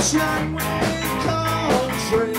Come on.